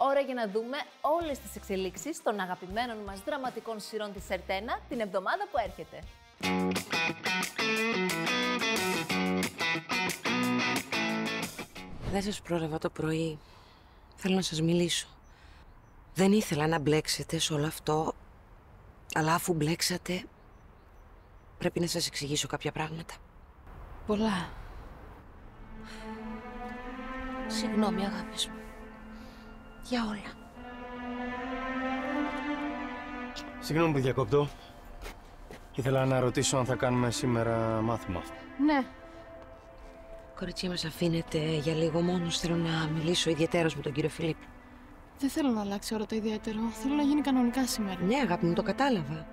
Ώρα για να δούμε όλες τις εξελίξεις των αγαπημένων μας δραματικών σειρών της Σερτένα την εβδομάδα που έρχεται. Δεν σας πρόλαβα το πρωί. Θέλω να σας μιλήσω. Δεν ήθελα να μπλέξετε σε όλο αυτό, αλλά αφού μπλέξατε, πρέπει να σας εξηγήσω κάποια πράγματα. Πολλά. Συγγνώμη, αγάπης μου. Για όλα. Συγγνώμη που διακόπτω. Ήθελα να ρωτήσω αν θα κάνουμε σήμερα μάθημα. Ναι. Κοριτσί μας αφήνετε για λίγο μόνος. Θέλω να μιλήσω ιδιαίτερος με τον κύριο Φιλίπ. Δεν θέλω να αλλάξει ώρα το ιδιαίτερο. Θέλω να γίνει κανονικά σήμερα. Ναι, αγάπη μου, το κατάλαβα.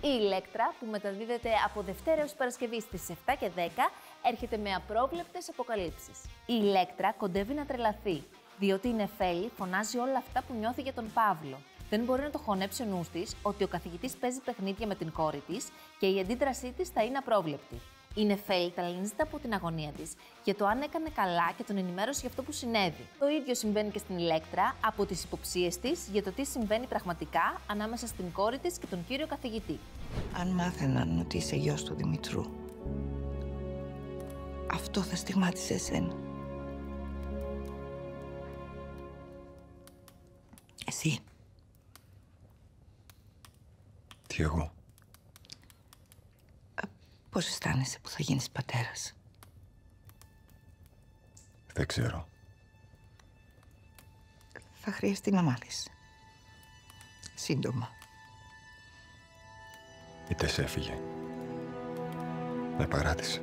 Η Ηλέκτρα, που μεταδίδεται από Δευτέρα έως Παρασκευή στις 7 και 10, έρχεται με απρόβλεπτες αποκαλύψεις. Η Ηλέκτρα κοντεύει να τρελαθεί, διότι η Νεφέλη φωνάζει όλα αυτά που νιώθει για τον Παύλο. Δεν μπορεί να το χωνέψει ο νους της ότι ο καθηγητής παίζει παιχνίδια με την κόρη της και η αντίδρασή της θα είναι απρόβλεπτη. Η Νεφέλη ταλανίζεται από την αγωνία της για το αν έκανε καλά και τον ενημέρωσε για αυτό που συνέβη. Το ίδιο συμβαίνει και στην Ηλέκτρα από τις υποψίες της για το τι συμβαίνει πραγματικά ανάμεσα στην κόρη της και τον κύριο καθηγητή. Αν μάθαιναν ότι είσαι γιος του Δημητρού, αυτό θα στιγμάτισε εσένα. Εσύ, Τι εγώ; πώς αισθάνεσαι που θα γίνεις πατέρας; Δεν ξέρω. Θα χρειαστεί να μάθεις. Σύντομα. Η Τες έφυγε. Με παράτησε.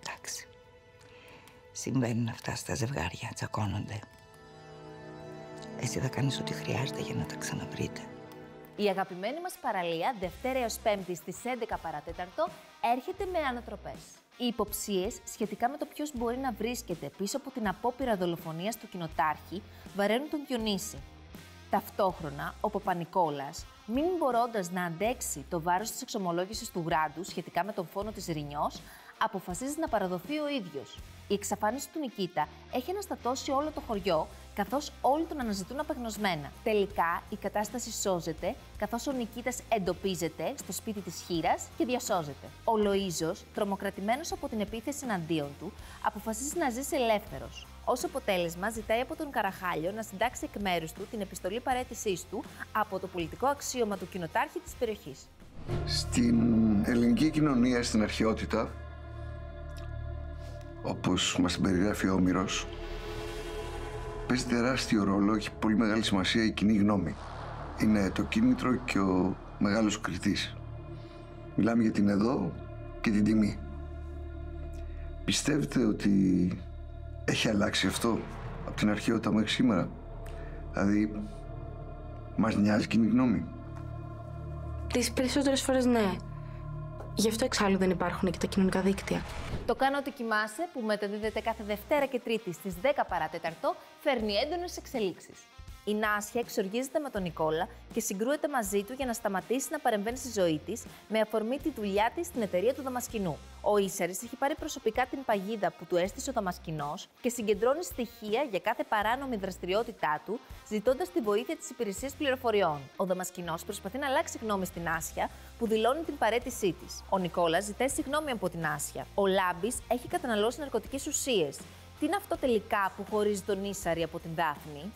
Εντάξει. Συμβαίνουν αυτά στα ζευγάρια, τσακώνονται. Εσύ θα κάνεις ό,τι χρειάζεται για να τα ξαναβρείτε. Η αγαπημένη μας παραλία, Δευτέρα έως Πέμπτης στις 11 παρατέταρτο, έρχεται με ανατροπές. Οι υποψίες σχετικά με το ποιος μπορεί να βρίσκεται πίσω από την απόπειρα δολοφονίας του κοινοτάρχη βαραίνουν τον Διονύση. Ταυτόχρονα, ο Παπα-Νικόλας, μην μπορώντας να αντέξει το βάρος της εξομολόγησης του Γράντου σχετικά με τον φόνο της Ρινιός, αποφασίζει να παραδοθεί ο ίδιος. Η εξαφάνιση του Νικήτα έχει αναστατώσει όλο το χωριό, καθώς όλοι τον αναζητούν απεγνωσμένα. Τελικά, η κατάσταση σώζεται, καθώς ο Νικήτας εντοπίζεται στο σπίτι της Χήρας και διασώζεται. Ο Λοΐζος, τρομοκρατημένος από την επίθεση εναντίον του, αποφασίζει να ζήσει ελεύθερος. Ως αποτέλεσμα, ζητάει από τον Καραχάλιο να συντάξει εκ μέρους του την επιστολή παρέτησής του από το πολιτικό αξίωμα του κοινοτάρχη της περιοχής. Στην ελληνική κοινωνία, στην αρχαιότητα, όπως μας την περιγράφει ο Όμηρος, παίζει τεράστιο ρόλο, έχει πολύ μεγάλη σημασία η κοινή γνώμη. Είναι το κίνητρο και ο μεγάλος κριτής. Μιλάμε για την εδώ και την τιμή. Πιστεύετε ότι έχει αλλάξει αυτό από την αρχαιότητα μέχρι σήμερα; Δηλαδή, μας νοιάζει η κοινή γνώμη; Τις περισσότερες φορές ναι. Γι' αυτό εξάλλου δεν υπάρχουν και τα κοινωνικά δίκτυα. Το Κάνω Ότι Κοιμάσαι, που μεταδίδεται κάθε Δευτέρα και Τρίτη στις 10 παρατέταρτο, φέρνει έντονες εξελίξεις. Η Νάσια εξοργίζεται με τον Νικόλα και συγκρούεται μαζί του για να σταματήσει να παρεμβαίνει στη ζωή της με αφορμή τη δουλειά της στην εταιρεία του Δαμασκηνού. Ο Ίσαρη έχει πάρει προσωπικά την παγίδα που του έστησε ο Δαμασκηνός και συγκεντρώνει στοιχεία για κάθε παράνομη δραστηριότητά του, ζητώντας τη βοήθεια της υπηρεσίας πληροφοριών. Ο Δαμασκηνός προσπαθεί να αλλάξει γνώμη στην Άσια, που δηλώνει την παρέτησή της. Ο Νικόλας ζητάει συγγνώμη από την Άσια. Ο Λάμπης έχει καταναλώσει ναρκωτικές ουσίες. Τι είναι αυτό τελικά που χωρίζει τον Ίσαρη από την Δάφνη;